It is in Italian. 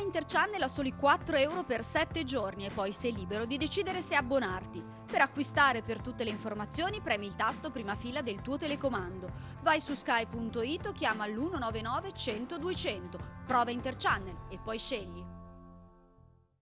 Interchannel a soli 4 euro per 7 giorni e poi sei libero di decidere se abbonarti. Per acquistare per tutte le informazioni premi il tasto prima fila del tuo telecomando. Vai su sky.it o chiama l'199 100 200. Prova Interchannel e poi scegli.